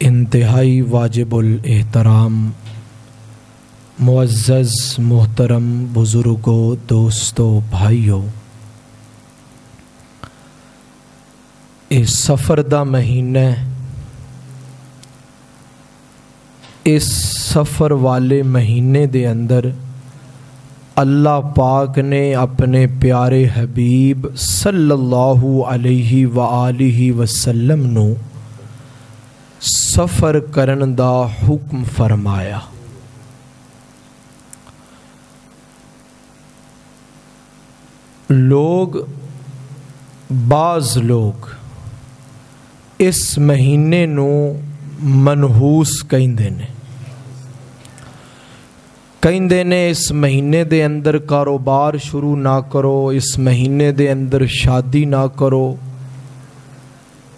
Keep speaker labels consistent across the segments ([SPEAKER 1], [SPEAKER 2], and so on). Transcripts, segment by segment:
[SPEAKER 1] انتہائی واجب الاحترام، معزز، محترم بزرگوں، دوستوں، بھائیوں، اس سفر دا مہینہ، اس سفر والے مہینے دے اندر اللہ پاک نے اپنے پیارے حبیب صلی اللہ علیہ وآلہ وسلم نو سفر کرن دا حکم فرمایا لوگ بعض لوگ اس مہینے نو منحوس کہیں نے کہیں نے اس مہینے دے اندر کاروبار شروع نہ کرو اس مہینے دے اندر شادی نہ کرو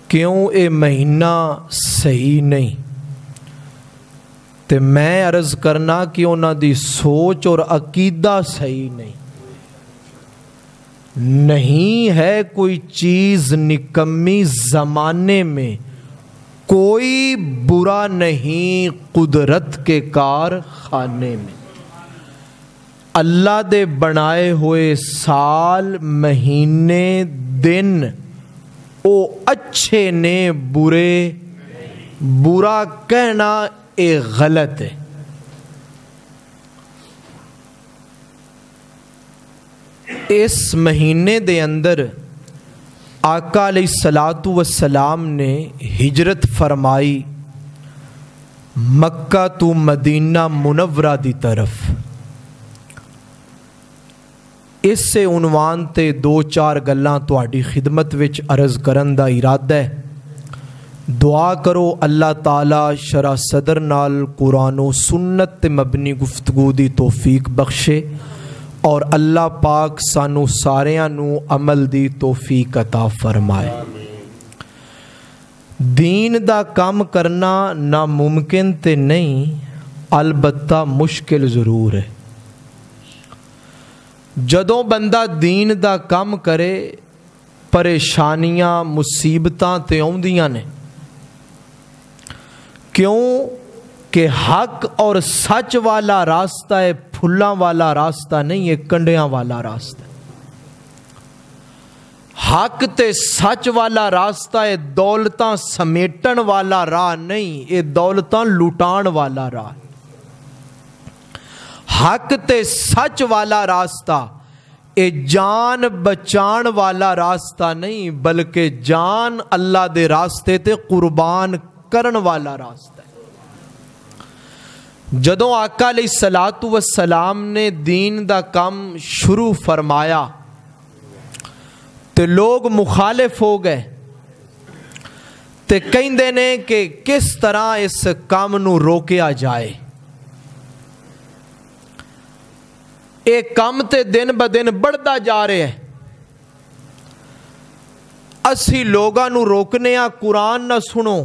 [SPEAKER 1] کیوں اے مہینہ صحیح نہیں؟ تے میں عرض کرنا کہ انہوں دی سوچ اور عقیدہ صحیح نہیں۔ نہیں ہے کوئی چیز نکمی زمانے میں، کوئی برا نہیں قدرت کے کار خانے میں۔ اللہ دے بنائے ہوئے سال، مہینے، دن او اچھے نے برے، برا کہنا ایک غلط ہے۔ اس مہینے دے اندر آقا علیہ السلاۃ وسلام نے ہجرت فرمائی مکہ تو مدینہ منورہ دی طرف۔ اس سے عنوان تے دو چار گلاں تہاڈی خدمت وچ عرض کرن دا ارادہ ہے دعا کرو اللہ تعالی شرع صدر نال قرآن و سنت تے مبنی گفتگو دی توفیق بخشے اور اللہ پاک سانو ساریاں نو عمل دی توفیق عطا فرمائے دین دا کام کرنا ناممکن تے نہیں البتہ مشکل ضرور ہے جدوں بندہ دین دا کم کرے پریشانیاں مصیبتاں تے آدیاں نے کیوں کہ حق اور سچ والا راستہ ہے پھلاں والا راستہ نہیں ہے کنڈیاں والا راستہ حق تے سچ والا راستہ ہے دولتاں سمیٹن والا راہ نہیں یہ دولتاں لٹان والا راہ حق تے سچ والا راستہ، اے جان بچان والا راستہ نہیں، بلکہ جان اللہ دے راستے تے قربان کرن والا راستہ ہے۔ جدوں آقا علیہ السلام والسلام نے دین دا کم شروع فرمایا، تے لوگ مخالف ہو گئے، تے کہیں دینے کہ کس طرح اس کام نو روکیا جائے۔ ایک کام تے دن ب دن بڑھتا جا رہے ہیں اسی لوگاں نو روکنے آ قرآن نہ سنو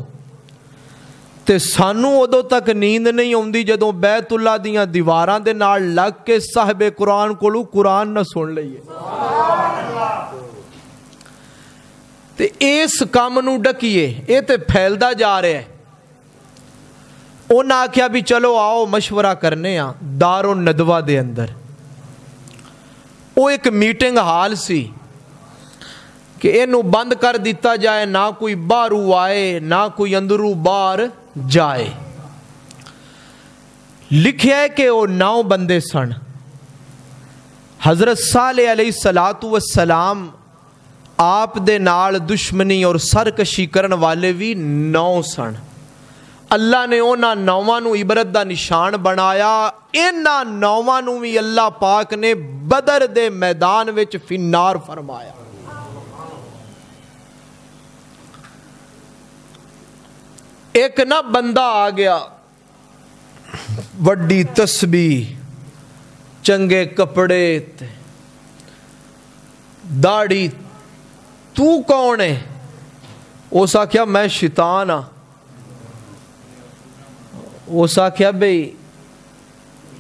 [SPEAKER 1] تے سانو ادو تک نیند نہیں آتی جدو بیت اللہ دیاں دیواراں دے نال لگ کے صاحب قرآن کو قرآن نہ سن لئیے تے اس کام نو ڈکیے اے تے پھیلدا جا رہے ہیں انہاں آکھیا بھی چلو آؤ مشورہ کرنے آ دار و ندوہ دے اندر وہ ایک میٹنگ حال سی کہ یہ بند کر دیتا جائے نہ کوئی باہرو آئے نہ کوئی اندرو باہر جائے لکھیا ہے کہ وہ نو بندے سن حضرت صالح علیہ سلاۃ وسلام آپ دے نال دشمنی اور سرکشی کرن والے بھی نو سن اللہ نے انہاں نواں نو عبرت دا نشان بنایا انہاں نواں نو بھی اللہ پاک نے بدر دے میدان وچ فنار فرمایا ایک نہ بندہ آ گیا وڈی تسبیح چنگے کپڑے داڑی تو کون ہے اس آخیا میں شیطان ਉਸ ਆਖਿਆ ਬਈ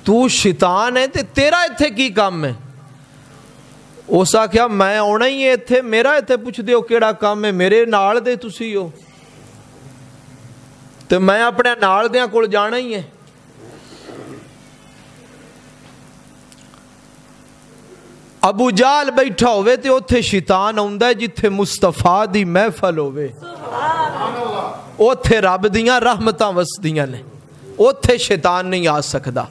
[SPEAKER 1] ਤੂੰ ਸ਼ੈਤਾਨ ਹੈ ਤੇ ਤੇਰਾ ਇੱਥੇ ਕੀ ਕੰਮ ਹੈ ਉਸ ਆਖਿਆ ਮੈਂ ਆਉਣਾ ਹੀ ਹੈ ਇੱਥੇ ਮੇਰਾ ਇੱਥੇ ਪੁੱਛਦੇ ਹੋ ਕਿਹੜਾ ਕੰਮ ਹੈ ਮੇਰੇ ਨਾਲ ਦੇ ਤੁਸੀਂ ਹੋ। ਤੇ ਮੈਂ ਆਪਣੇ ਨਾਲ ਦਿਆਂ ਕੋਲ ਜਾਣਾ ਹੀ ਹੈ ਅਬੂ ਜਾਲ ਬੈਠਾ ਹੋਵੇ ਤੇ ਉੱਥੇ ਸ਼ੈਤਾਨ ਆਉਂਦਾ ਜਿੱਥੇ ਮੁਸਤਫਾ ਦੀ ਮਹਿਫਲ ਹੋਵੇ। ਸੁਭਾਨ ਅੱਲਾਹ। ਉੱਥੇ ਰੱਬ ਦੀਆਂ ਰਹਿਮਤਾਂ ਵਸਦੀਆਂ ਨੇ। ਉੱਥੇ ਸ਼ੈਤਾਨ ਨਹੀਂ ਆ ਸਕਦਾ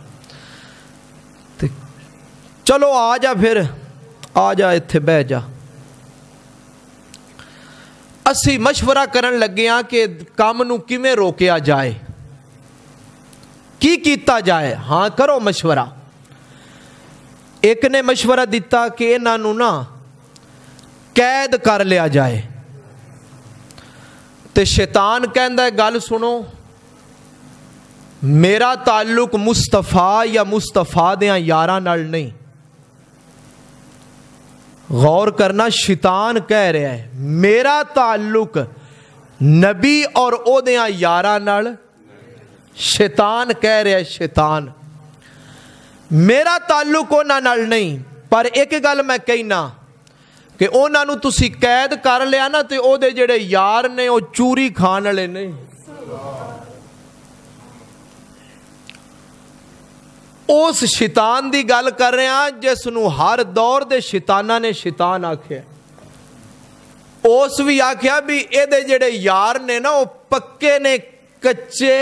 [SPEAKER 1] ਤੇ ਚਲੋ ਆ ਜਾ ਫਿਰ ਆ ਜਾ ਇੱਥੇ ਬਹਿ ਜਾ ਅਸੀਂ مشورہ ਕਰਨ ਲੱਗੇ ਆ ਕਿ ਕੰਮ ਨੂੰ ਕਿਵੇਂ ਰੋਕਿਆ ਜਾਏ ਕੀ ਕੀਤਾ ਜਾਏ ਹਾਂ ਕਰੋ مشورہ ਇੱਕ ਨੇ مشورہ ਦਿੱਤਾ ਕਿ ਇਹਨਾਂ ਨੂੰ ਨਾ ਕੈਦ ਕਰ ਲਿਆ ਜਾਏ ਤੇ ਸ਼ੈਤਾਨ ਕਹਿੰਦਾ ਗੱਲ ਸੁਣੋ میرا تعلق مستفا یا مستفا دیا یارہ نال نہیں۔ غور کرنا شیطان کہہ رہا ہے، میرا تعلق نبی اور عہدیاں یارہ نال شیطان کہہ رہا ہے، شیطان۔ میرا تعلق نال نہیں، پر ایک گل میں کہنا کہ انہوں نے تسی قید کر لیا نا، تے او دے جڑے یار نے، او چوری کھان والے نے اس شیطان دی گل کر رہے ہیں جس نو ہر دور دے شیطانہ نے شیطان آکھے اس بھی آکھیا بھی اے دے جڑے یار نے نا وہ پکے نے کچے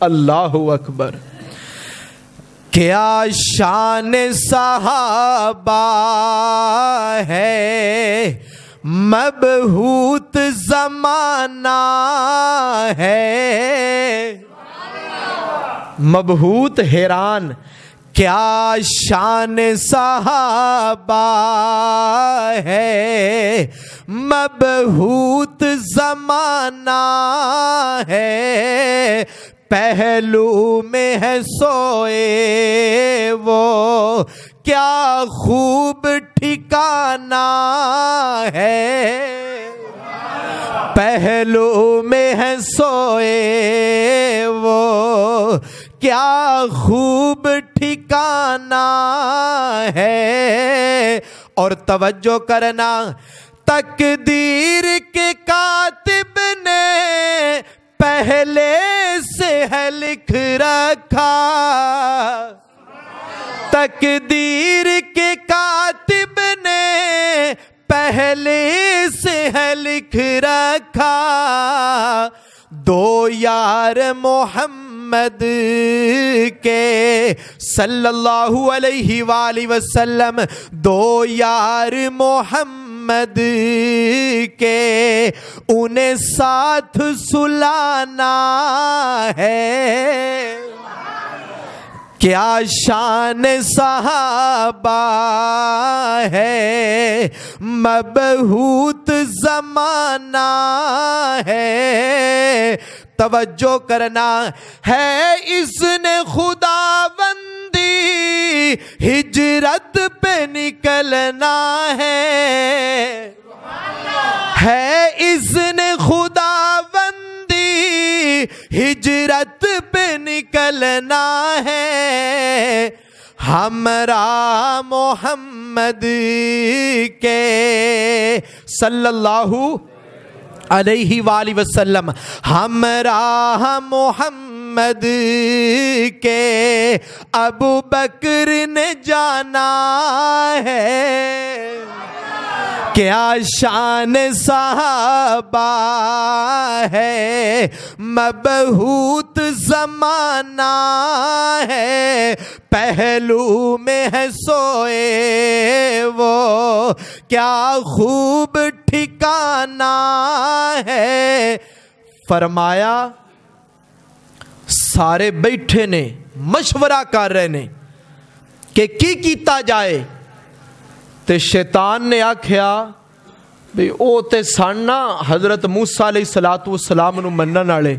[SPEAKER 1] اللہ اکبر کیا شان صحابہ ہے مبہوت زمانہ ہے مبہوت حیران، کیا شان صحابہ ہے؟ مبہوت زمانہ ہے، پہلو میں ہے سوئے وہ، کیا خوب ٹھکانا ہے؟ پہلو میں ہے سوئے وہ کیا خوب ٹھکانا ہے اور توجہ کرنا تقدیر کے کاتب نے پہلے سے ہے لکھ رکھا۔ تقدیر کے کاتب نے پہلے سے ہے لکھ رکھا۔ دو یار محمد محمد کے صلی اللہ علیہ وآلہ وسلم دو یار محمد کے انہیں ساتھ سلانا ہے۔ کیا شان صحابہ ہے؟ مبہوت زمانہ ہے۔ توجہ کرنا ہے اس نے خدا بندی ہجرت پہ نکلنا ہے۔ ہے اس نے خدا بندی ہجرت پہ نکلنا ہے۔ ہمرا محمد کے صلی اللہ علیہ وآلہ وسلم ہمراہ محمد کے ابو بکر نے جانا ہے۔ کیا شان صحابہ ہے؟ مبہوت زمانہ ہے۔ پہلو میں ہے سوئے وہ۔ کیا خوب ٹھکانا ہے؟ فرمایا، سارے بیٹھے نے، مشورہ کر رہے نے کہ کی کیتا جائے؟ تے شیطان نے آکھیا بھی او تے ساننا حضرت موسیٰ علیہ السلام نو منن والے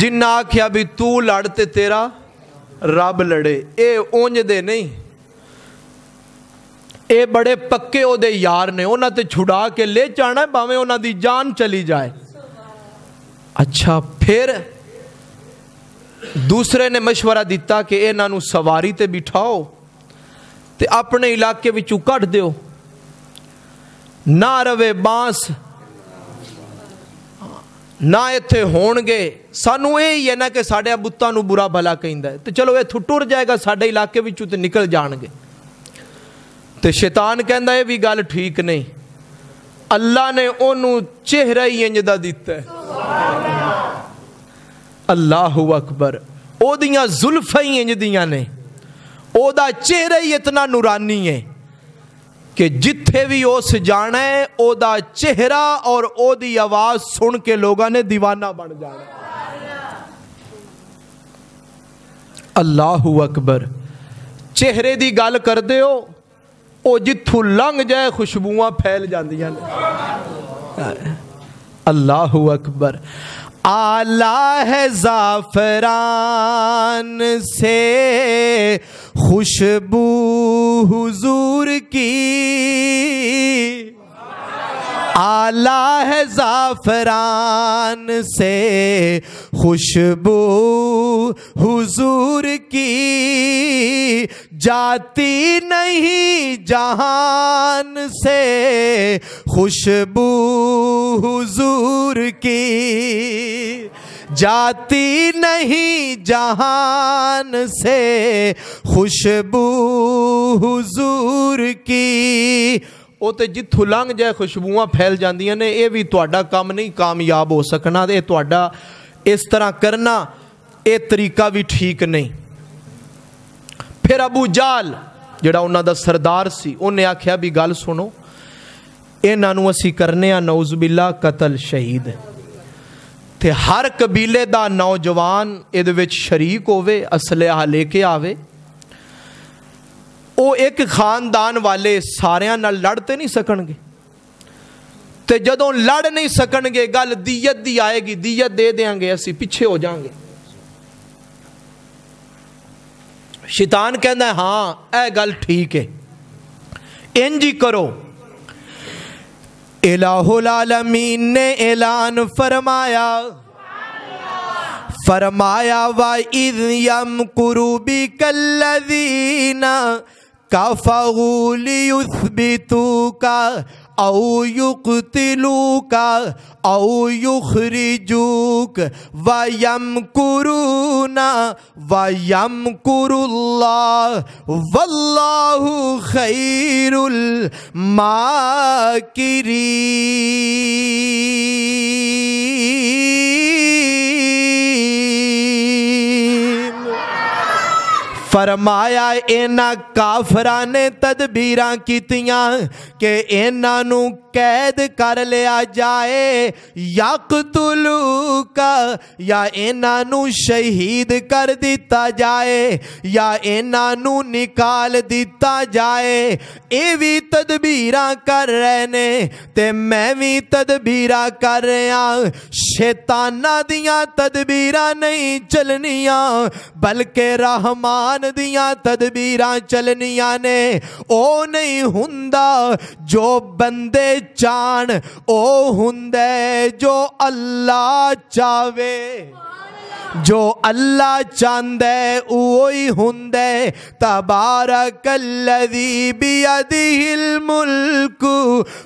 [SPEAKER 1] جن آکھیا بھی تو لڑتے تیرا رب لڑے اے اونج دے نہیں اے بڑے پکے او دے یار نے اونا تے چھڑا کے لے جانا ہے باویں اونا دی جان چلی جائے اچھا پھر دوسرے نے مشورہ دیتا کہ اے نانو سواری تے بٹھاؤ ਤੇ ਆਪਣੇ ਇਲਾਕੇ ਵਿੱਚੋਂ ਕੱਢ ਦਿਓ। ਨਾ ਰਵੇ ਬਾਸ, ਨਾ ਇੱਥੇ ਹੋਣਗੇ। ਸਾਨੂੰ ਇਹ ਹੀ ਹੈ ਨਾ ਕਿ ਸਾਡੇ ਬੁੱਤਾਂ ਨੂੰ ਬੁਰਾ ਭਲਾ ਕਹਿੰਦਾ ਤੇ ਚਲੋ ਇਹ ਥੁੱਟੁਰ ਜਾਏਗਾ ਸਾਡੇ ਇਲਾਕੇ ਵਿੱਚੋਂ ਤੇ ਨਿਕਲ ਜਾਣਗੇ। ਤੇ ਸ਼ੈਤਾਨ ਕਹਿੰਦਾ ਇਹ ਵੀ ਗੱਲ ਠੀਕ ਨਹੀਂ। ਅੱਲਾ ਨੇ ਉਹਨੂੰ ਚਿਹਰਾ ਹੀ ਇੰਜ ਦਾ ਦਿੱਤਾ ਸੁਭਾਨ ਅੱਲਾਹ ਅਕਬਰ। ਉਹਦੀਆਂ ਜ਼ੁਲਫਾਂ ਹੀ ਇੰਜ ਦੀਆਂ ਨੇ। چہرہ ہی اتنا نورانی ہے کہ جتھے بھی اس جانا ہے وہ چہرہ اور وہ آواز سن کے لوگوں نے دیوانہ اللہ اکبر چہرے دی گال کر دے ہو او جتھو لنگ جائے خوشبوہاں پھیل جاہو اکبر آلہ ہے زافران سے خوشبو حضور کی آلہ ہے زعفران سے خوشبو حضور کی جاتی نہیں جہان سے خوشبو حضور کی جاتی نہیں جہان سے خوشبو حضور کی۔ وہ تو جتوں لنگ جائے خوشبو فیل جیم نہیں کامیاب ہو سکنا اس طرح کرنا یہ تریقا بھی ٹھیک نہیں۔ پھر ابو جال جا سردار سے انہیں آخیا بھی گل سنو اِنہوں اے آوز بلا قتل شہید۔ ਤੇ ਹਰ ਕਬੀਲੇ ਦਾ ਨੌਜਵਾਨ ਇਹਦੇ ਵਿੱਚ ਸ਼ਰੀਕ ਹੋਵੇ ਅਸਲਿਹਾ ਲੈ ਕੇ ਆਵੇ। ਉਹ ਇੱਕ ਖਾਨਦਾਨ ਵਾਲੇ ਸਾਰਿਆਂ ਨਾਲ ਲੜ ਤੇ ਨਹੀਂ ਸਕਣਗੇ। ਤੇ ਜਦੋਂ ਲੜ ਨਹੀਂ ਸਕਣਗੇ, ਗੱਲ ਦੀਅਤ ਦੀ ਆਏਗੀ, ਦੀਅਤ ਦੇ ਦੇਾਂਗੇ ਅਸੀਂ ਪਿੱਛੇ ਹੋ ਜਾਾਂਗੇ। ਸ਼ੈਤਾਨ ਕਹਿੰਦਾ, ਹਾਂ, ਇਹ ਗੱਲ ਠੀਕ ਹੈ ਇੰਜ ਹੀ ਕਰੋ। الہ العالمین نے اعلان فرمایا۔ فرمایا وَإِذْ يَمْكُرُ بِكَ الَّذِينَ كَفَرُوا لِيُثْبِتُوكَ او یقتلوک او یخرجوک و یمکرون و یمکر اللہ واللہ خیر الماکرین. فرمایا اینا کافراں نے تدبیراں کیتیاں کہ اینا نو قید کر لیا جائے یقتلو کا، یا اینا نو شہید کر دیتا جائے، یا اینا نو نکال دیتا جائے۔ اے وی کر رہے نے، تے میں وی تدبیراں کر رہا شیطانہ دیاں تدبیراں نہیں چلنیاں، بلکہ رحمان قرآن دیاں تدبیراں چلنیاں نے، او نہیں ہوندا جو بندے چان او ہوندے جو اللہ چاہے جو اللہ چاندے اوئی ہندے تبارک اللذی بیدہ الملک،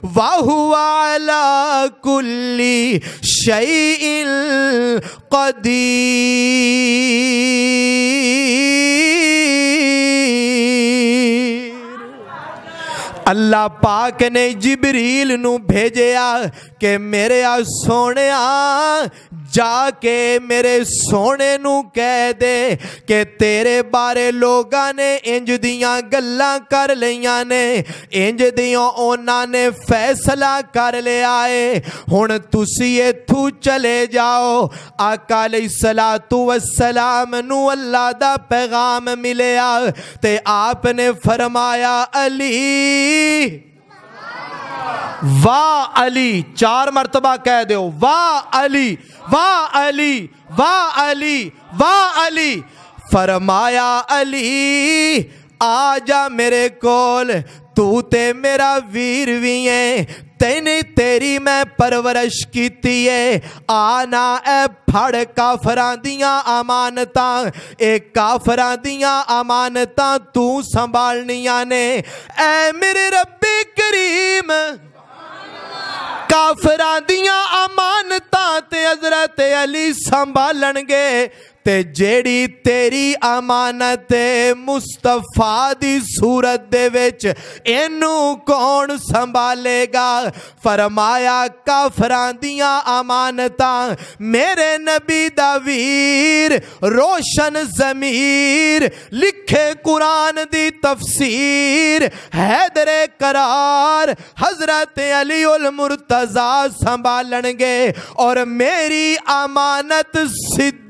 [SPEAKER 1] وہو علا کلی شیئ قدیر۔ اللہ پاک نے جبریل نو بھیجیا کہ میرے آ سونے جا کے میرے سونے نو کہہ دے کہ تیرے بارے لوگاں نے انج دیاں گلاں کر لیاں نے انج دیاں اونا نے فیصلہ کر لیا ہے ہن تسی ایتھوں چلے جاؤ آقا علیہ الصلوۃ والسلام نو اللہ دا پیغام ملیا تے آپ نے فرمایا علی واہ علی، چار مرتبہ کہہ دیو واہ علی واہ علی واہ علی واہ علی۔ فرمایا علی، آجا میرے کول، تو تے میرا ویر ویئے تینی تین تیری میں پرورش کی تیئے آنا اے پھڑ کافران دیاں آمانتاں اے کافران دیاں آمانتاں تو سنبھالنیاں نے۔ اے میرے رب کریم ਕਾਫਰਾਂ ਦੀਆਂ ਅਮਾਨਤਾਂ ਤੇ ਹਜ਼ਰਤ ਅਲੀ ਸੰਭਾਲਣਗੇ। تے جیڑی تیری امانت مصطفیٰ دی صورت دے وچ اینو کون سنبھالے گا؟ فرمایا، کافراں امانتاں میرے نبی دا روشن زمیر لکھے قرآن دی تفسیر حیدر قرار حضرت علی المرتضی سنبھالن گے اور میری امانت صدیق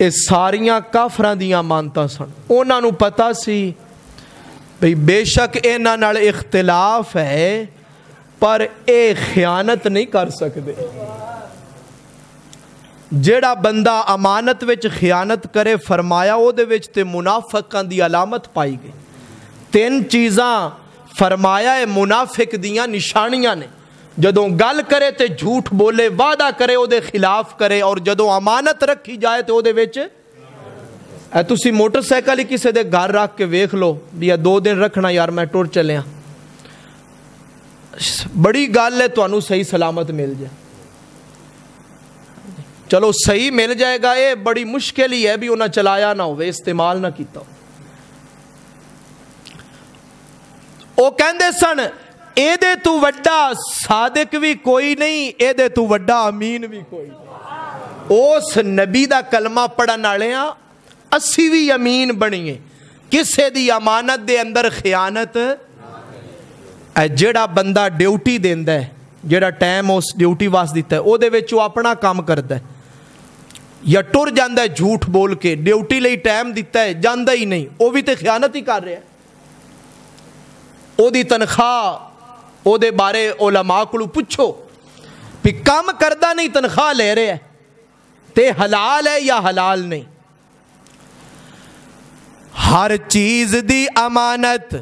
[SPEAKER 1] ਇਹ ਸਾਰੀਆਂ ਕਾਫਰਾਂ ਦੀਆਂ ਮਾਨਤਾ ਸਨ। ਉਹਨਾਂ ਨੂੰ ਪਤਾ ਸੀ ਭਈ ਬੇਸ਼ੱਕ ਇਹਨਾਂ ਨਾਲ ਇਖਤਲਾਫ ਹੈ, ਪਰ ਇਹ ਖਿਆਨਤ ਨਹੀਂ ਕਰ ਸਕਦੇ। ਜਿਹੜਾ ਬੰਦਾ ਅਮਾਨਤ ਵਿੱਚ ਖਿਆਨਤ ਕਰੇ, ਫਰਮਾਇਆ ਉਹਦੇ ਵਿੱਚ ਤੇ ਮੁਨਾਫਕਾਂ ਦੀ ਅਲਾਮਤ ਪਾਈ ਗਈ। ਤਿੰਨ ਚੀਜ਼ਾਂ ਫਰਮਾਇਆ ਹੈ, ਮੁਨਾਫਿਕ ਦੀਆਂ ਨਿਸ਼ਾਨੀਆਂ ਨੇ। ਜਦੋਂ ਗੱਲ ਕਰੇ ਤੇ ਝੂਠ ਬੋਲੇ, ਵਾਅਦਾ ਕਰੇ, ਉਹਦੇ ਖਿਲਾਫ ਕਰੇ ਔਰ ਜਦੋਂ ਅਮਾਨਤ ਰੱਖੀ ਜਾਏ ਤੇ ਉਹਦੇ ਵਿੱਚ ਐ ਤੁਸੀਂ ਮੋਟਰਸਾਈਕਲ ਹੀ ਕਿਸੇ ਦੇ ਘਰ ਰੱਖ ਕੇ ਵੇਖ ਲਓ ਵੀ ਇਹ ਦੋ ਦਿਨ ਰੱਖਣਾ, ਯਾਰ ਮੈਂ ਟੁਰ ਚੱਲਿਆ। ਬੜੀ ਗੱਲ ਹੈ, ਤੁਹਾਨੂੰ ਸਹੀ ਸਲਾਮਤ ਮਿਲ ਜਾਏ। ਚਲੋ ਸਹੀ ਮਿਲ ਜਾਏਗਾ ਇਹ ਬੜੀ ਮੁਸ਼ਕਿਲ ਹੀ ਹੈ ਵੀ ਉਹਨਾਂ ਚਲਾਇਆ ਨਾ ਹੋਵੇ ਇਸਤੇਮਾਲ ਨਾ ਕੀਤਾ ਉਹ ਕਹਿੰਦੇ ਸਨ ਇਹਦੇ ਤੋਂ ਵੱਡਾ ਸਾਦਿਕ ਵੀ ਕੋਈ ਨਹੀਂ ਇਹਦੇ ਤੋਂ ਵੱਡਾ ਅਮੀਨ ਵੀ ਕੋਈ ਉਸ ਨਬੀ ਦਾ ਕਲਮਾ ਪੜਨ ਵਾਲਿਆਂ ਅਸੀਂ ਵੀ ਅਮੀਨ ਬਣੀਏ ਕਿਸੇ ਦੀ ਅਮਾਨਤ ਦੇ ਅੰਦਰ ਖਿਆਨਤ ਹੈ ਜਿਹੜਾ ਬੰਦਾ ਡਿਊਟੀ ਦਿੰਦਾ ਜਿਹੜਾ ਟਾਈਮ ਉਸ ਡਿਊਟੀ ਵਾਸਤੇ ਦਿੱਤਾ ਉਹਦੇ ਵਿੱਚ ਉਹ ਆਪਣਾ ਕੰਮ ਕਰਦਾ ਹੈ ਜਾਂ ਟੁਰ ਜਾਂਦਾ ਹੈ ਝੂਠ ਬੋਲ ਕੇ, ਡਿਊਟੀ ਲਈ ਟਾਈਮ ਦਿੱਤਾ ਹੈ, ਜਾਂਦਾ ਹੀ ਨਹੀਂ। ਉਹ ਵੀ ਤੇ ਖਿਆਨਤ ਹੀ ਕਰ ਰਿਹਾ ਉਹਦੀ ਤਨਖਾਹ, ਉਹਦੇ ਬਾਰੇ ਉਲਮਾ ਕੋਲੋਂ ਪੁੱਛੋ ਵੀ ਕੰਮ ਕਰਦਾ ਨਹੀਂ, ਤਨਖਾਹ ਲੈ ਰਿਹਾ ਤੇ ਹਲਾਲ ਹੈ ਜਾਂ ਹਲਾਲ ਨਹੀਂ? ਹਰ ਚੀਜ਼ ਦੀ ਅਮਾਨਤ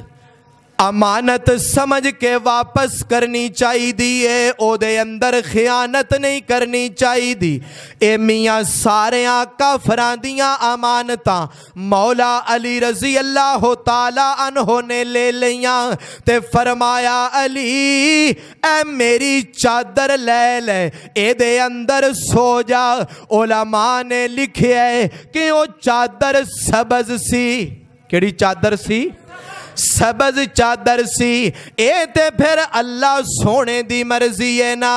[SPEAKER 1] امانت سمجھ کے واپس کرنی چاہی دی اے او دے اندر خیانت نہیں کرنی چاہی دی اے میاں، ساریاں کافران فراندیاں امانتاں۔ مولا علی رضی اللہ تعالیٰ عنہ نے لے لیاں۔ تے فرمایا، علی، اے میری چادر لے لے اے دے اندر سو جا۔ علماء نے لکھے کہ او چادر سبز سی۔ کیڑی چادر سی؟ سبز چادر سی، اے تے پھر اللہ سونے دی مرضی ہے نا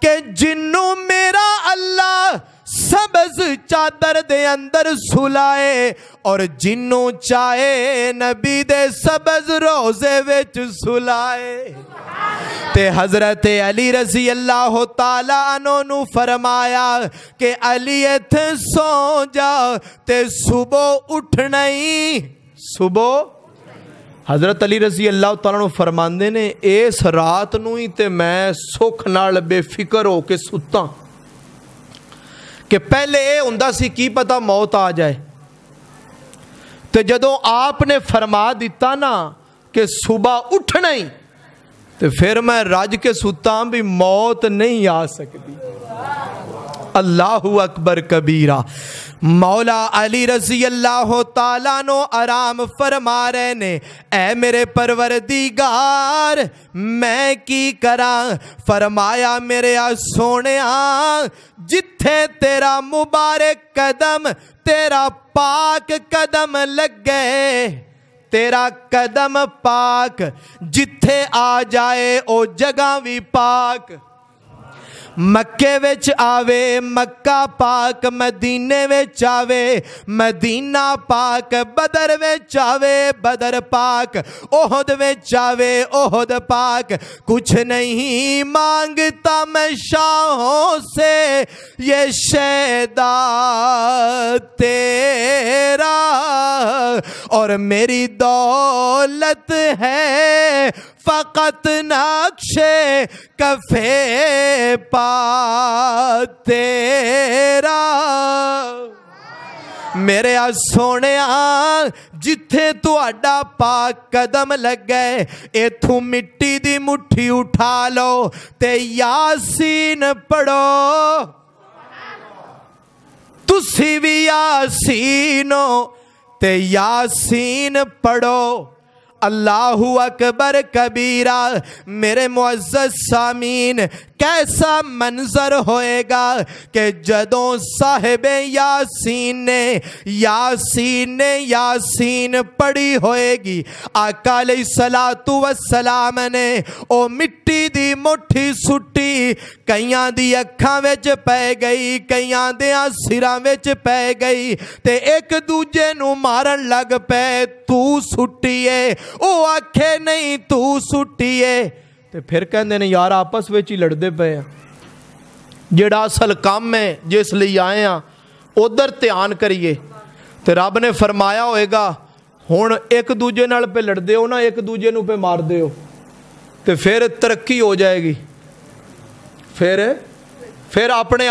[SPEAKER 1] کہ جنوں میرا اللہ سبز چادر دے اندر سلائے اور جنوں چاہے نبی دے سبز روزے وچ سلائے۔ تے حضرت علی رضی اللہ تعالیٰ عنہ نو فرمایا کہ علی اتھے سو جا، تے صبح اٹھنا ہی، صبح ਹਜ਼ਰਤ ਅਲੀ ਰਜ਼ੀ ਅੱਲਾਹ ਤਾਲਾ ਨੂੰ ਫਰਮਾਉਂਦੇ ਨੇ, ਇਸ ਰਾਤ ਨੂੰ ਹੀ ਤੇ ਮੈਂ ਸੁੱਖ ਨਾਲ ਬੇਫਿਕਰ ਹੋ ਕੇ ਸੁੱਤਾ। ਕਿ ਪਹਿਲੇ ਇਹ ਹੁੰਦਾ ਸੀ, ਕੀ ਪਤਾ ਮੌਤ ਆ ਜਾਏ। ਤੇ ਜਦੋਂ ਆਪ ਨੇ ਫਰਮਾ ਦਿੱਤਾ ਨਾ ਕਿ ਸਵੇਰ ਉੱਠਣਾ ਹੀ, ਤੇ ਫਿਰ ਮੈਂ ਰੱਜ ਕੇ ਸੁੱਤਾ ਵੀ ਮੌਤ ਨਹੀਂ ਆ ਸਕਦੀ। اللہ اکبر کبیرہ مولا علی رضی اللہ تعالیٰ نو آرام فرما رہے نے اے میرے پروردیگار میں کی کراں؟ فرمایا میرے سونے جتھے تیرا مبارک قدم، تیرا پاک قدم لگ گئے تیرا قدم پاک، جتھے آ جائے او جگہ بھی پاک۔ مکے وچ آوے مکہ پاک مدینے وچ آوے مدینہ پاک بدر وچ آوے بدر پاک اہد وچ آوے اہد پاک کچھ نہیں مانگتا میں شاہوں سے یہ شیدا تیرا اور میری دولت ہے فقط نقشے کفے پا تیرا ਮੇਰੇ ਆ ਸੋਹਣਿਆ ਜਿੱਥੇ ਤੁਹਾਡਾ ਪਾ ਕਦਮ ਲੱਗੇ ਇਥੋਂ ਮਿੱਟੀ ਦੀ ਮੁੱਠੀ ਉਠਾ ਲਓ ਤੇ ਯਾਸੀਨ ਪੜੋ ਤੁਸੀਂ ਵੀ ਯਾਸੀਨੋ ਤੇ ਯਾਸੀਨ ਪੜੋ اللہ اکبر کبیرہ میرے معزز سامین کیسا منظر ہوئے گا کہ جدوں صاحب یاسین نے یاسین نے یاسین پڑی ہوئے گی آقا علیہ السلام نے او مٹی دی مٹھی سٹی کئیاں دی اکھاں وچ پے گئی کئیاں دیاں سراں وچ پے گئی تے ایک دوجے نو مارن لگ پے تو سٹیے او آکھے نہیں تو سٹیے تے پھر کہندے نے یار آپس وچ ہی لڑدے پے ہیں جڑا اصل کام ہے جس لئی آئے ہیں ادھر دھیان کریے تے رب نے فرمایا ہوئے گا ہن ایک دوجے نال پہ لڑدے ہو نا ایک دوجے نو پہ مار دے ہو تے پھر ترقی ہو جائے گی پھر پھر اپنے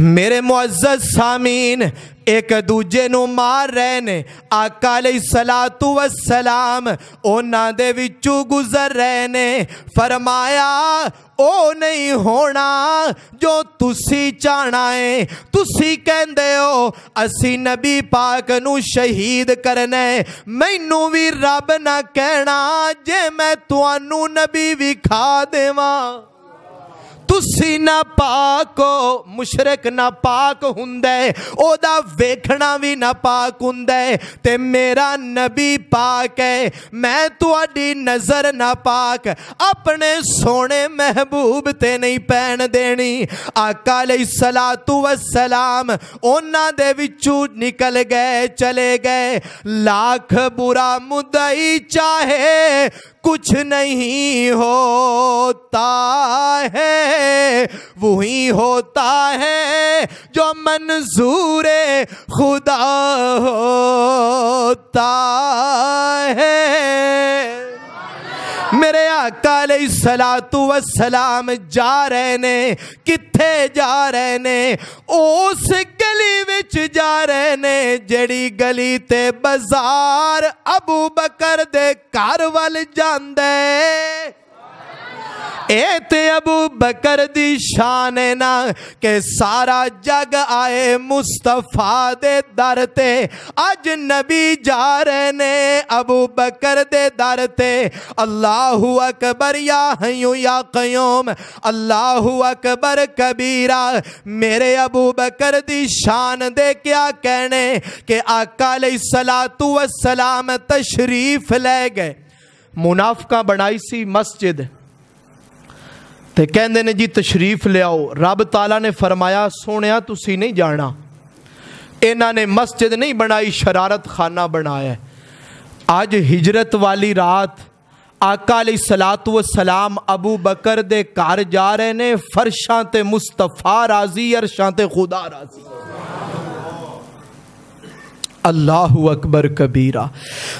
[SPEAKER 1] میرے معزز سامین ایک دوجے نو مار رہے نے۔ آقا علیہ السلام اونا دے وچو گزر رہے نے۔ فرمایا، او نہیں ہونا جو تسی چانا ہے۔ تسی کہندے ہو، اسی نبی پاک نو شہید کرنے میں نو بھی رب نہ کہنا، جے میں تو نبی بھی کھا تسی نہ پاکو مشرک نہ پاک ہندے او دا ویکھنا بھی نہ پاک ہندے تے میرا نبی پاک ہے میں تو اڈی نظر نہ پاک اپنے سونے محبوب تے نہیں پین دینی آقا علیہ السلام اونا دے وچو نکل گئے چلے گئے لاکھ برا مدعی چاہے کچھ نہیں ہوتا ہے۔ وہی ہوتا ہے جو منظور خدا ہوتا ہے۔ میرے آقا علیہ السلام جا رہے نے، کتھے جا رہے نے؟ اس گلی وچ جا رہے نے جڑی گلی تے بازار ابو بکر دے گھر وال جاندے۔ اے تے ابو بکر دی شان نا کہ سارا جگ آئے مصطفیٰ دے در تے۔ اج نبی جا رہے نے ابو بکر دے در تے۔ اللہ اکبر یا حیو یا قیوم۔ اللہ اکبر کبیرہ۔ میرے ابو بکر دی شان دے کیا کہنے کہ آقا علیہ السلام تشریف لے گئے۔ منافقہ بنائی سی مسجد۔ تے کہندے نے جی تشریف لے آؤ۔ رب تعالیٰ نے فرمایا، سونیا تسی نہیں جانا۔ انہوں نے مسجد نہیں بنائی، شرارت خانہ بنایا۔ ہے آج ہجرت والی رات، آقا علیہ السلام ابو بکر دے کار جا رہے نے، فرشاں تے مصطفیٰ راضی ارشاں تے خدا راضی۔ اللہ اکبر کبیرہ۔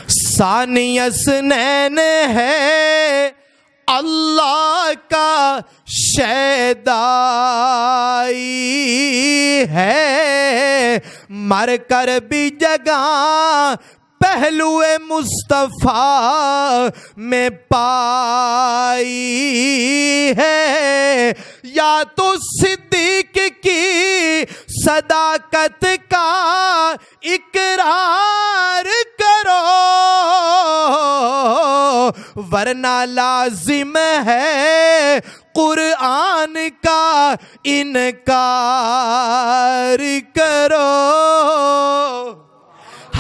[SPEAKER 1] سانی اسنین ہے اللہ کا شیدائی ہے۔ مر کر بھی جگہ پہلو مصطفیٰ میں پائی ہے۔ یا تو صدیق کی صداقت کا اقرار ورنہ لازم ہے قرآن کا انکار کرو۔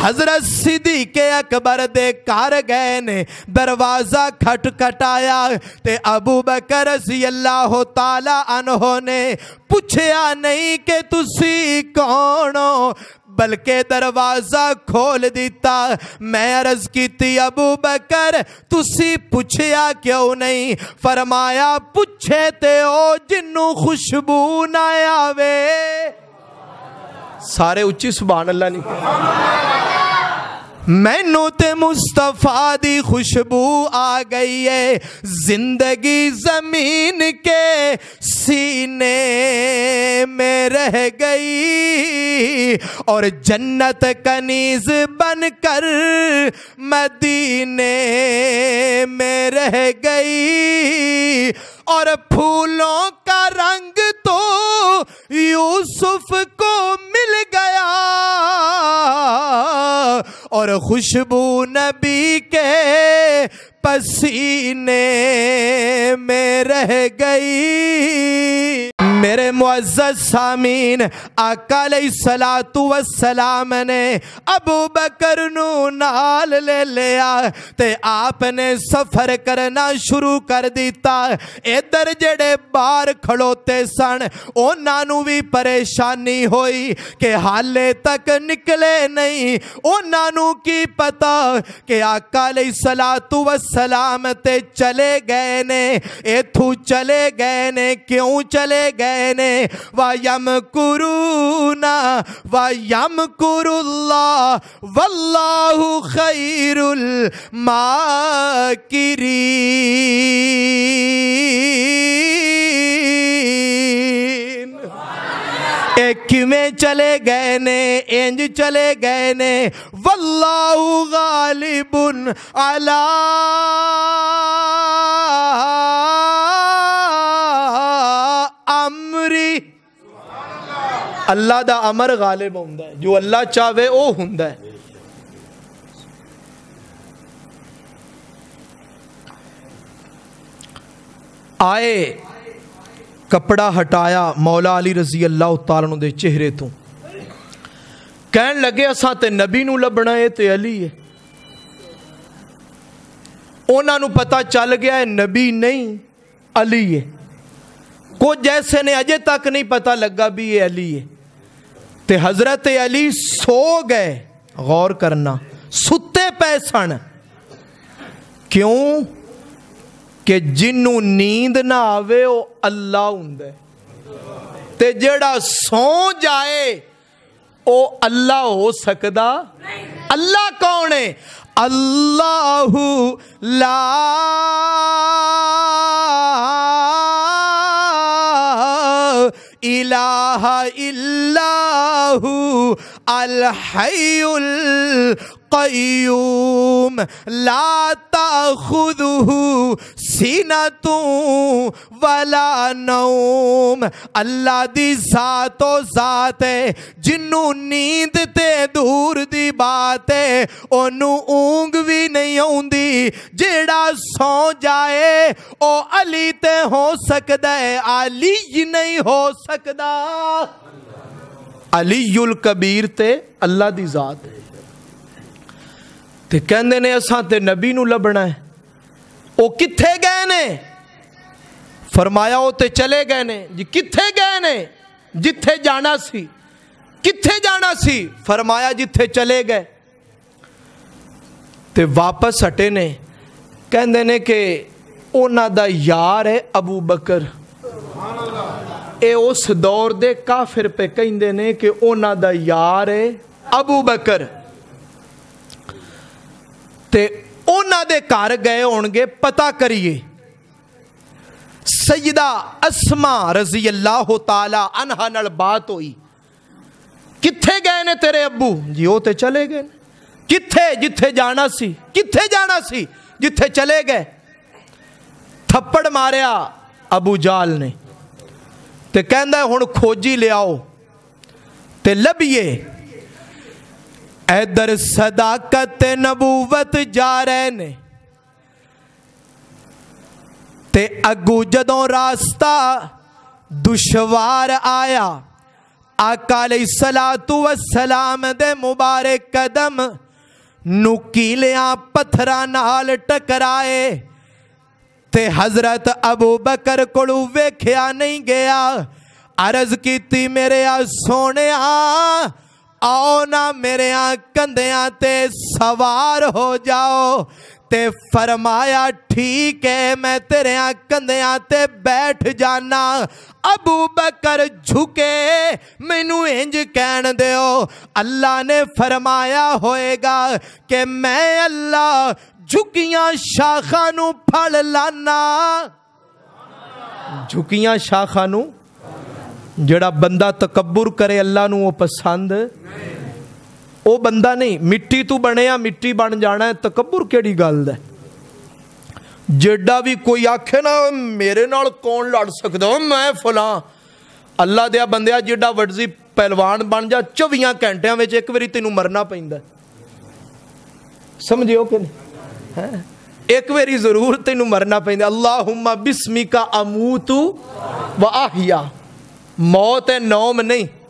[SPEAKER 1] حضرت صدیق اکبر دے کار گئے نے دروازہ کھٹ کھٹایا تے ابو بکر رضی اللہ تعالی عنہ نے پوچھیا نہیں کہ تسی کونو بلکہ دروازہ کھول دیتا۔ میں عرض کی تھی، ابو بکر، تسی پوچھیا کیوں نہیں؟ فرمایا، پوچھے تے او جنو خوشبو نہ آوے۔ سارے اچھی سبحان اللہ نہیں۔ مینو تے مصطفیٰ دی خوشبو آ گئی ہے۔ زندگی زمین کے سینے میں رہ گئی۔ اور جنت کنیز بن کر مدینے میں رہ گئی۔ اور پھولوں کا رنگ تو یوسف اور خوشبو نبی کے پسینے میں رہ گئی۔ میرے معزز سامین آقا علیہ السلام والسلام نے ابو بکر نو نال لے لیا تے آپ نے سفر کرنا شروع کر دیتا۔ ادھر جڑے بار کھڑوتے سن اونا نو بھی پریشانی ہوئی کہ حالے تک نکلے نہیں۔ اونا نو کی پتا کہ آقا علیہ السلام تے چلے گئے نے ایتھو چلے گئے نے، کیوں چلے گئے نے وَيَمْكُرُونَ وَيَمْكُرُ اللَّهُ وَاللَّهُ خَيْرُ الْمَاكِرِينَ ایک میں چلے گئے نے انج چلے گئے نے واللہ غالب علی اللہ دا امر غالب ہوندا ہے جو اللہ چاہے او ہوندا ہے آئے کپڑا ہٹایا مولا علی رضی اللہ تعالیٰ دے چہرے تو کہن لگے اساں تے نبی نو لبنا ہے تے علی ہے اونا نو پتا چل گیا ہے نبی نہیں علی ہے کو جیسے نے اجے تک نہیں پتا لگا بھی یہ علی ہے تے حضرت علی سو گئے۔ غور کرنا۔ ستے پیسن کیوں؟ کہ جنوں نیند نہ آوے، او اللہ ہندے تے جڑا سو جائے، او اللہ ہو سکدا۔ اللہ کون ہے؟ اللہ لا الہ الا ہو الحی القیوم لا تاخذہ سینت ولا نوم. اللہ دی ذات و ذات ہے جنوں نیند تے دور دی بات ہے اونوں اونگ بھی نہیں ہوندی جیڑا سو جائے، او علی تے ہو سکدا ہے، علی نہیں ہو سکدا۔ علی الکبیر تے اللہ دی ذات ہے۔ تے کہندے نے اساں تے نبی نو لبنا ہے۔ او کتھے گئے نے؟ فرمایا او تے چلے گئے نے۔ جی کتھے گئے نے؟ جتھے جانا سی۔ کتھے جانا سی؟ فرمایا جتھے چلے گئے۔ تے واپس ہٹے نے۔ کہندے نے کہ اونا دا یار ہے ابو بکر۔ اے اس دور دے کافر پہ کہندے نے کہ اونا دا یار ہے ابو بکر۔ تے اونا دے کار گئے ہونگے پتا کریے۔ سیدہ اسما رضی اللہ تعالی عنہ نل بات ہوئی۔ کتھے گئے نے تیرے ابو؟ جی وہ تے چلے گئے۔ کتھے؟ جتھے جانا سی۔ کتھے جانا سی؟ جتھے چلے گئے۔ تھپڑ ماریا ابو جال نے۔ تے کہندہ ہے ہن کھوجی لے آؤ تے لبیے ایدر صداقت نبوت جا رہے نے تے اگو جدوں راستہ دشوار آیا آقا علیہ السلام دے مبارک قدم نکیلیاں پتھرا نال ٹکرائے تے حضرت ابو بکر کڑو ویکھیا نہیں گیا۔ عرض کیتی میرے آ سونے آ آؤ نا میرے آن کندیاں تے سوار ہو جاؤ۔ تے فرمایا، ٹھیک ہے، میں تیرے کندیاں تے بیٹھ جانا۔ ابو بکر جھکے مینو انج کہن دیو۔ اللہ نے فرمایا ہوئے گا کہ میں اللہ جھکیاں شاخا نو پھڑ لانا جھکیاں شاخا نو جڑا بندہ تکبر کرے اللہ نو وہ پسند وہ بندہ نہیں مٹی تو بنے یا مٹی بن جانا ہے تکبر کیڑی گل ہے جیڈا بھی کوئی آکھے نا میرے نال کون لڑ سکتا ہوں میں فلاں اللہ دیا بندیا جیڈا ورزی پہلوان بن جا چویاں گھنٹیاں وچ ایک واری تینوں مرنا پیندا سمجھیو کہ نہیں ایک واری ضرور تینوں مرنا پیندا اللہم بسمی کا اموتو و آہیا موت ہے نوم نہیں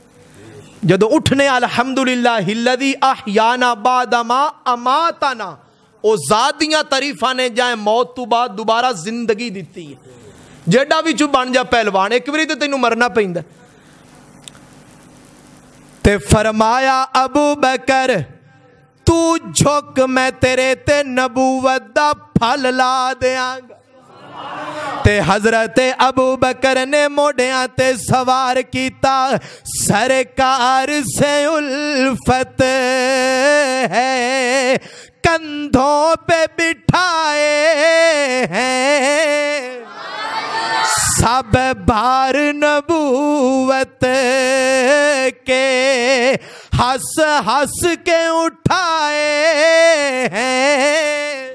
[SPEAKER 1] جدو اٹھنے الحمدللہ اللذی احیانا بعد ما اماتنا او ذاتیاں تریفہ نے جائیں موت تو بعد دوبارہ زندگی دیتی ہے جیڈا بھی چو بان جا پہلوان ایک بری تے تینو مرنا پہندہ تے فرمایا ابو بکر تو جھوک میں تیرے تے نبوت دا پھل لا دے آنگا تے حضرت ابو بکر نے موڑیاں تے سوار کیتا سرکار سے الفت ہے کندھوں پہ بٹھائے ہیں سب بار نبوت کے ہس ہس کے اٹھائے ہیں۔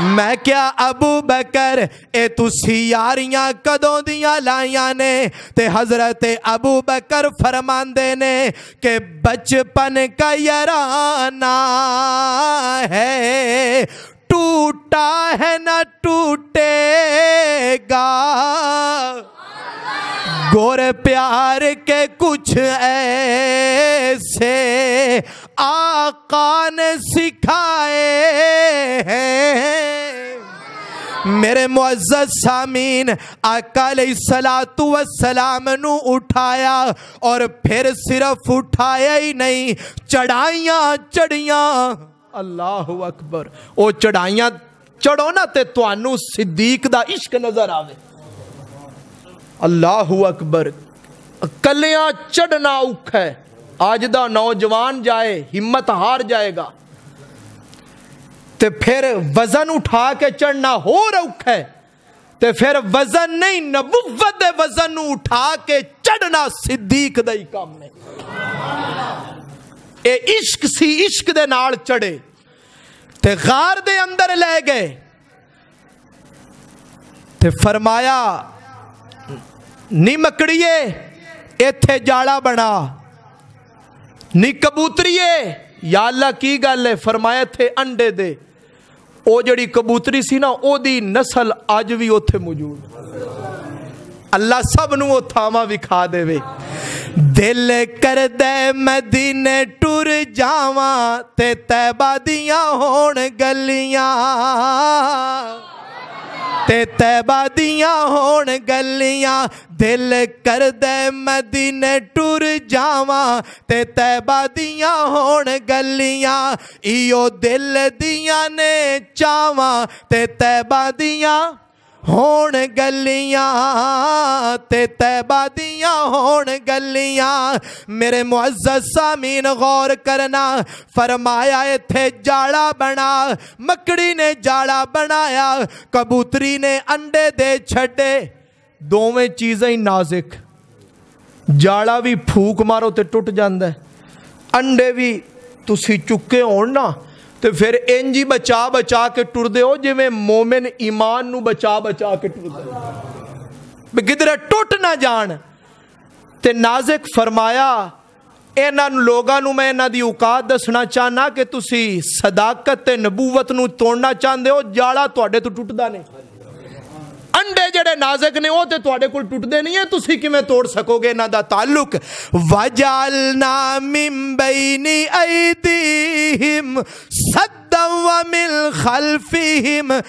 [SPEAKER 1] میں کیا ابو بکر، اے تسی یاریاں کدوں دیاں لائیاں نے؟ تے حضرت ابو بکر فرمان دینے کہ بچپن کا یرانا ہے۔ ٹوٹا ہے نہ ٹوٹے گا۔ گور پیار کے کچھ ایسے آقا نے سکھائے ہیں۔ میرے معزز سامین آقا علیہ السلام نو اٹھایا اور پھر صرف اٹھایا ہی نہیں، چڑھائیاں، چڑھیاں۔ اللہ اکبر او چڑھائیاں چڑھو نا تے توانو صدیق دا عشق نظر آوے۔ اللہ اکبر، کلیاں چڑھنا اوکھ ہے۔ آج دا نوجوان جائے، ہمت ہار جائے گا۔ تے پھر وزن اٹھا کے چڑھنا ہو روکھ ہے۔ تے پھر وزن نہیں، نبوت دے وزن اٹھا کے چڑھنا صدیق دے کام میں اے عشق سی عشق دے نال چڑھے۔ تے غار دے اندر لے گئے تے فرمایا، نی مکڑیے، ایتھے جاڑا بنا، نی کبوتریے۔ یا اللہ کی گل ہے؟ فرمایا تھے انڈے دے۔ او جڑی کبوتری سی نا، او دی نسل آج بھی اوتھے موجود۔ اللہ سب نو او تھاما وکھا دے وے۔ دل کر دے مدینے ٹور جاواں تے تیبہ دیاں ہون گلیاں تے تیبہ دیاں ہون گلیاں دل کر دے مدینے ٹور جاواں تے تیبہ دیاں ہون گلیاں ایو دل دیاں نے چاواں تے تیبہ دیاں ہون گلیاں تے تیبہ دیاں ہون گلیاں میرے معزز سامین غور کرنا فرمایا تھے جاڑا بنا مکڑی نے جاڑا بنایا کبوتری نے انڈے دے چھڑے دو میں چیزیں ہی نازک جاڑا بھی پھوک مارو تے ٹوٹ جاندہ ہے انڈے بھی تسی چکے ہونا تو پھر انجی بچا بچا کے ٹر دے ہو جی میں مومن ایمان نو بچا بچا کے ٹر دے ہو گدرے ٹوٹ نہ جان تے نازک فرمایا اینا لوگا نو میں اینا دی اوقات دسنا چاہنا کہ تسی صداقت تے نبوت نو توڑنا چاہن دے ہو جاڑا جڑے نازک نے ہوتے تو اڈے کل ٹوٹ دے نہیں ہے تو سی میں توڑ سکو گے نا دا تعلق وَجَعَلْنَا مِن بَيْنِ خَلْفِهِمْ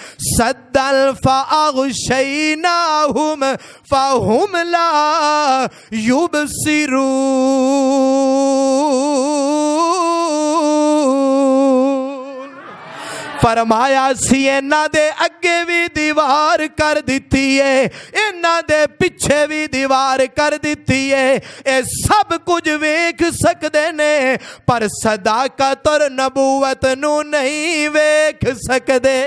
[SPEAKER 1] فَهُمْ لَا فرمایا سی اینا دے اگے بھی دیوار کر دیتی ہے اینا دے پچھے بھی دیوار کر دیتی ہے اے سب کچھ ویکھ سکدے نے پر صداقت اور نبوت نو نہیں ویکھ سکدے